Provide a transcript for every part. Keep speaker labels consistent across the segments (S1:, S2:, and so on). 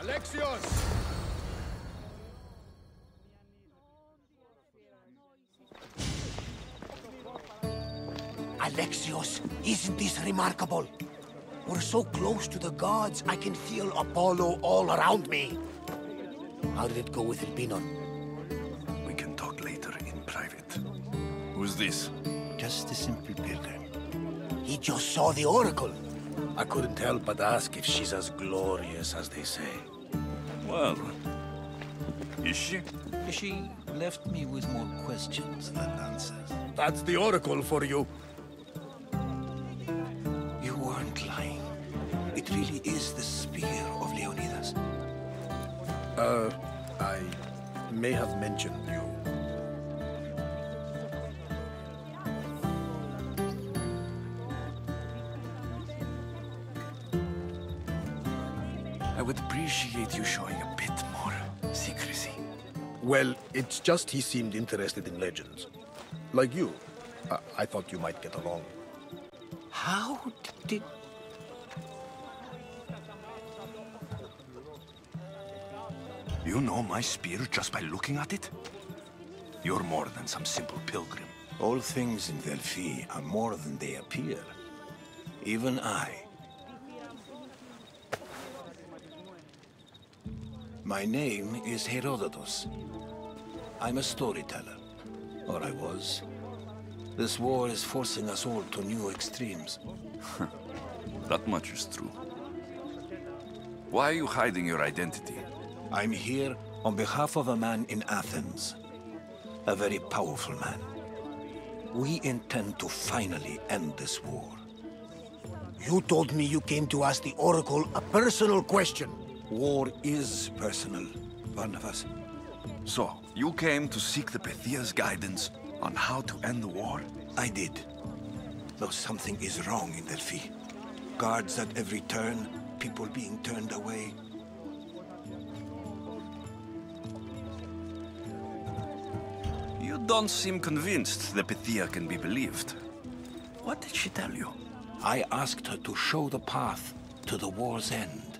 S1: Alexios!
S2: Alexios, isn't this remarkable? We're so close to the gods, I can feel Apollo all around me. How did it go with Elpenor?
S3: We can talk later in private. Who's this?
S4: Just a simple pilgrim.
S2: He just saw the oracle. I couldn't help but ask if she's as glorious as they say.
S3: Well, is she?
S4: She left me with more questions than answers.
S2: That's the oracle for you.
S4: Really is the spear of Leonidas.
S2: Uh, I may have mentioned you.
S3: I would appreciate you showing a bit more secrecy.
S2: Well, it's just he seemed interested in legends. Like you. I, I thought you might get along.
S4: How did...
S3: You know my spear just by looking at it? You're more than some simple pilgrim.
S4: All things in Delphi are more than they appear. Even I. My name is Herodotus. I'm a storyteller. Or I was. This war is forcing us all to new extremes.
S3: That much is true. Why are you hiding your identity?
S4: I'm here on behalf of a man in Athens. A very powerful man. We intend to finally end this war.
S2: You told me you came to ask the oracle a personal question.
S4: War is personal, Barnabas.
S3: So, you came to seek the Pythia's guidance on how to end the war?
S4: I did. Though something is wrong in Delphi. Guards at every turn, people being turned away.
S3: Don't seem convinced the Pythia can be believed. What did she tell you?
S4: I asked her to show the path to the war's end.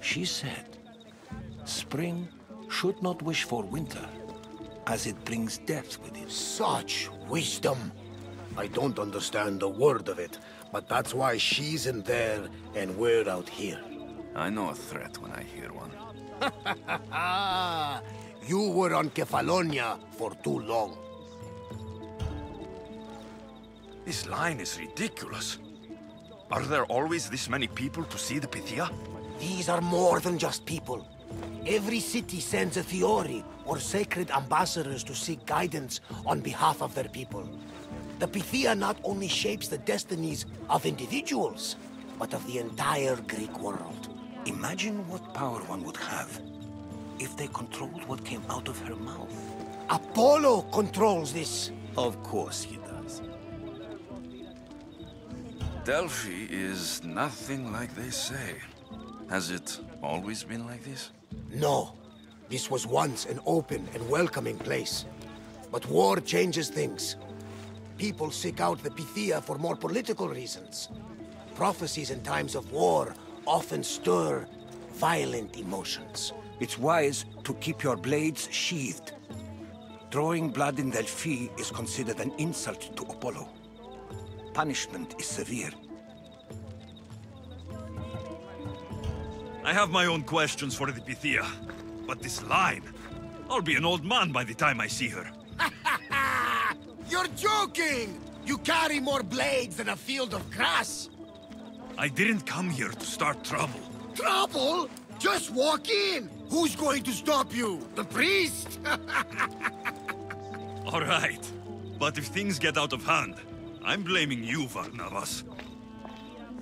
S4: She said, Spring should not wish for winter, as it brings death with it.
S2: Such wisdom. I don't understand a word of it, but that's why she's in there and we're out here.
S3: I know a threat when I hear one.
S2: Ah, you were on Kefalonia for too long.
S3: This line is ridiculous. Are there always this many people to see the Pythia?
S2: These are more than just people. Every city sends a Theoroi, or sacred ambassadors to seek guidance on behalf of their people. The Pythia not only shapes the destinies of individuals, but of the entire Greek world.
S4: Imagine what power one would have if they controlled what came out of her mouth.
S2: Apollo controls this.
S4: Of course he does.
S3: Delphi is nothing like they say. Has it always been like this?
S2: No. This was once an open and welcoming place. But war changes things. People seek out the Pythia for more political reasons. Prophecies in times of war often stir violent emotions.
S4: It's wise to keep your blades sheathed. Drawing blood in Delphi is considered an insult to Apollo. Punishment is severe.
S5: I have my own questions for the Pythia. But this line... I'll be an old man by the time I see her.
S2: You're joking! You carry more blades than a field of grass!
S5: I didn't come here to start trouble.
S2: Trouble? Just walk in! Who's going to stop you? The priest?
S5: All right. But if things get out of hand, I'm blaming you, Varnavas.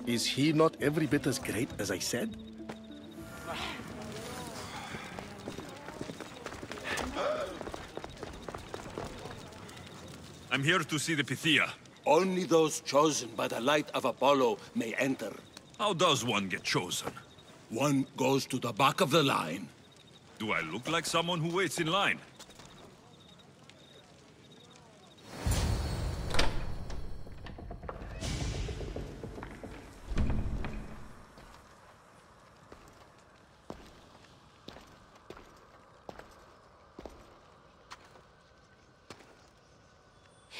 S2: Is he not every bit as great as I said?
S5: I'm here to see the Pythia.
S6: Only those chosen by the light of Apollo may enter.
S5: How does one get chosen?
S4: One goes to the back of the line.
S5: Do I look like someone who waits in line?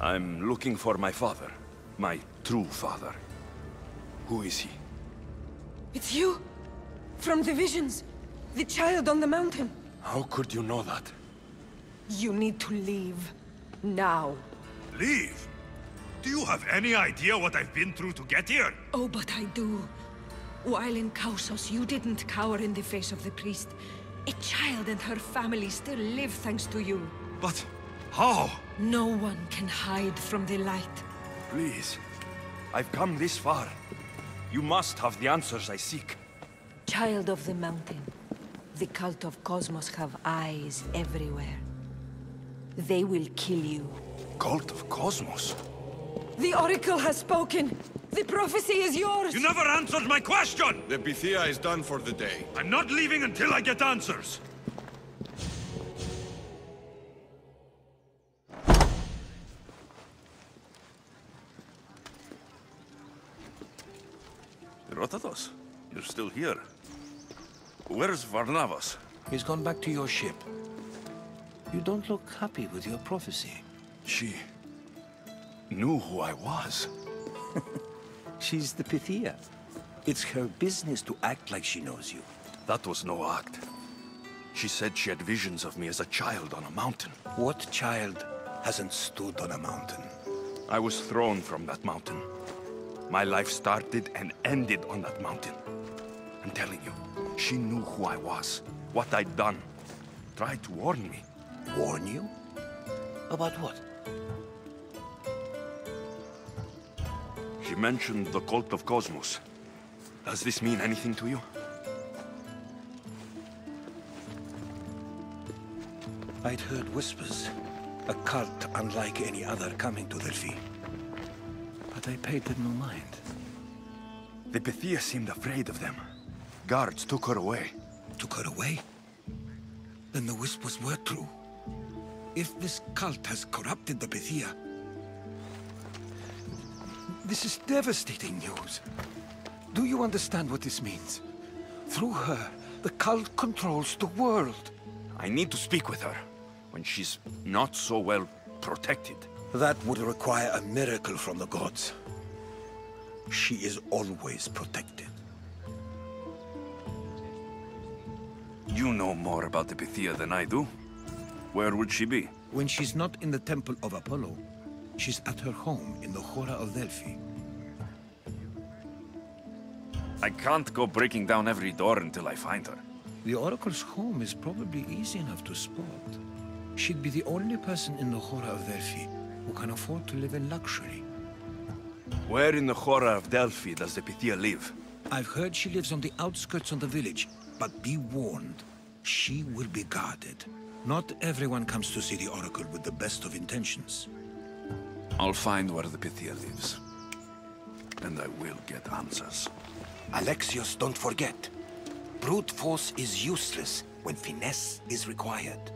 S3: I'm looking for my father. My true father. Who is he?
S1: It's you! From the visions! The child on the mountain!
S3: How could you know that?
S1: You need to leave. Now.
S5: Leave? Do you have any idea what I've been through to get here?
S1: Oh, but I do. While in Kausos, you didn't cower in the face of the priest. A child and her family still live thanks to you.
S5: But how?
S1: No one can hide from the light.
S3: Please. I've come this far. You must have the answers I seek.
S1: Child of the mountain, the cult of Kosmos have eyes everywhere. They will kill you.
S3: Cult of Kosmos?
S1: The Oracle has spoken! The prophecy is yours!
S5: You never answered my question!
S6: The Pythia is done for the day.
S5: I'm not leaving until I get answers!
S3: Herodotus, you're still here. Where's Varnavas?
S4: He's gone back to your ship. You don't look happy with your prophecy.
S3: She... knew who I was.
S7: She's the Pythia. It's her business to act like she knows you.
S3: That was no act. She said she had visions of me as a child on a mountain.
S4: What child hasn't stood on a mountain?
S3: I was thrown from that mountain. My life started and ended on that mountain. I'm telling you, she knew who I was, what I'd done. Tried to warn me.
S4: Warn you? About what?
S3: She mentioned the cult of Kosmos. Does this mean anything to you?
S4: I'd heard whispers. A cult unlike any other coming to Delphi. But I paid them no mind.
S3: The Pythia seemed afraid of them. Guards took her away.
S4: Took her away? Then the whispers were true. If this cult has corrupted the Pythia... This is devastating news. Do you understand what this means? Through her, the cult controls the world.
S3: I need to speak with her when she's not so well protected.
S4: That would require a miracle from the gods. She is always protected.
S3: You know more about the Pythia than I do. Where would she be?
S4: When she's not in the Temple of Apollo, she's at her home in the Hora of Delphi.
S3: I can't go breaking down every door until I find her.
S4: The Oracle's home is probably easy enough to spot. She'd be the only person in the Hora of Delphi who can afford to live in luxury.
S3: Where in the Hora of Delphi does the Pythia live?
S4: I've heard she lives on the outskirts of the village, but be warned, she will be guarded. Not everyone comes to see the Oracle with the best of intentions.
S3: I'll find where the Pythia lives. And I will get answers.
S2: Alexios, don't forget. Brute force is useless when finesse is required.